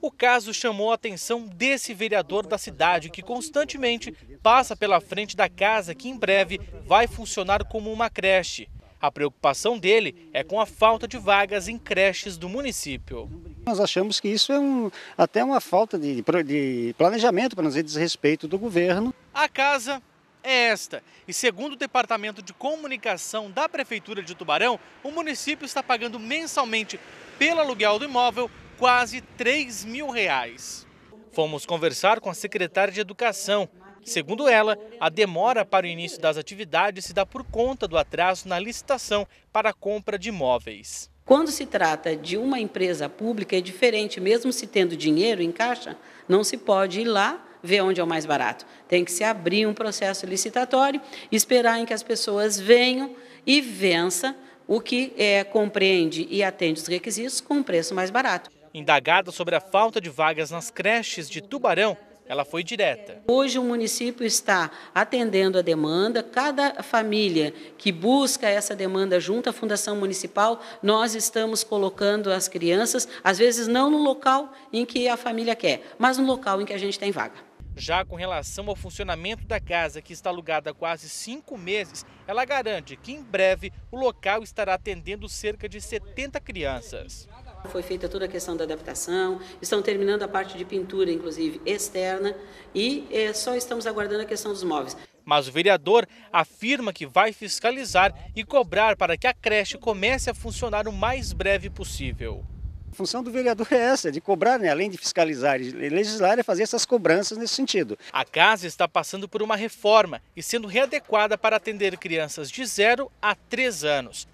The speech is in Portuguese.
O caso chamou a atenção desse vereador da cidade que constantemente passa pela frente da casa que em breve vai funcionar como uma creche. A preocupação dele é com a falta de vagas em creches do município. Nós achamos que isso é um, até uma falta de, de planejamento, para não dizer desrespeito do governo. A casa é esta. E segundo o Departamento de Comunicação da Prefeitura de Tubarão, o município está pagando mensalmente pelo aluguel do imóvel quase 3 mil reais. Fomos conversar com a secretária de Educação. Segundo ela, a demora para o início das atividades se dá por conta do atraso na licitação para a compra de imóveis. Quando se trata de uma empresa pública, é diferente, mesmo se tendo dinheiro em caixa, não se pode ir lá ver onde é o mais barato. Tem que se abrir um processo licitatório, esperar em que as pessoas venham e vença o que é, compreende e atende os requisitos com um preço mais barato. Indagada sobre a falta de vagas nas creches de Tubarão, ela foi direta. Hoje o município está atendendo a demanda. Cada família que busca essa demanda junto à Fundação Municipal, nós estamos colocando as crianças, às vezes não no local em que a família quer, mas no local em que a gente tem vaga. Já com relação ao funcionamento da casa, que está alugada há quase cinco meses, ela garante que em breve o local estará atendendo cerca de 70 crianças. Foi feita toda a questão da adaptação, estão terminando a parte de pintura, inclusive externa, e é, só estamos aguardando a questão dos móveis. Mas o vereador afirma que vai fiscalizar e cobrar para que a creche comece a funcionar o mais breve possível. A função do vereador é essa, de cobrar, né? além de fiscalizar e legislar, é fazer essas cobranças nesse sentido. A casa está passando por uma reforma e sendo readequada para atender crianças de 0 a 3 anos.